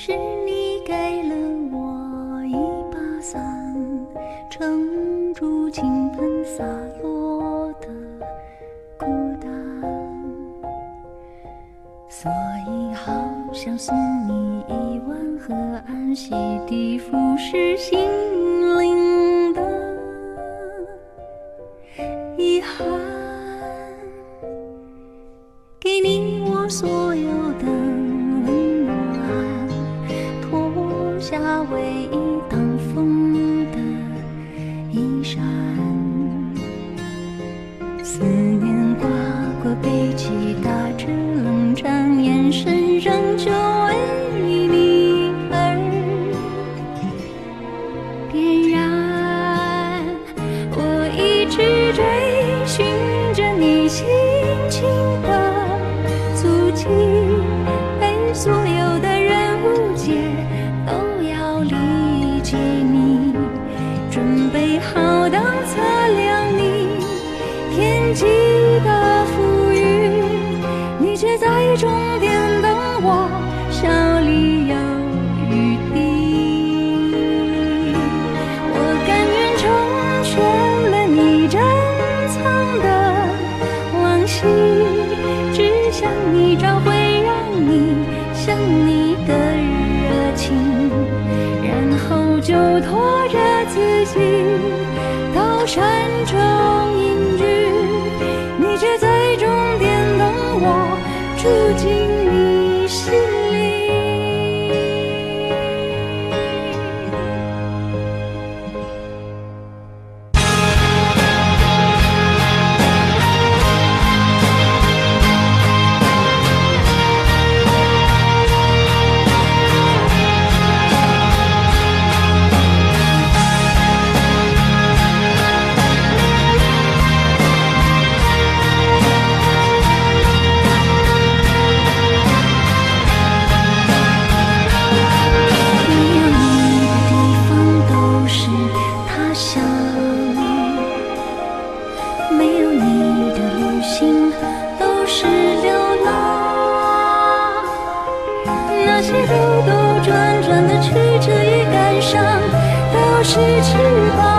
是你给了我一把伞，撑住倾盆洒落的孤单。所以好想送你一碗河岸洗涤腐蚀心灵的遗憾，给你我所有的。山。思念刮过背脊，打着冷战，眼神终点等我，笑里有余地。我甘愿成全了你珍藏的往昔，只想你找回让你想你的热情，然后就拖着自己到山中住进没有你的旅行都是流浪。那些兜兜转转的曲折与感伤，都是翅膀。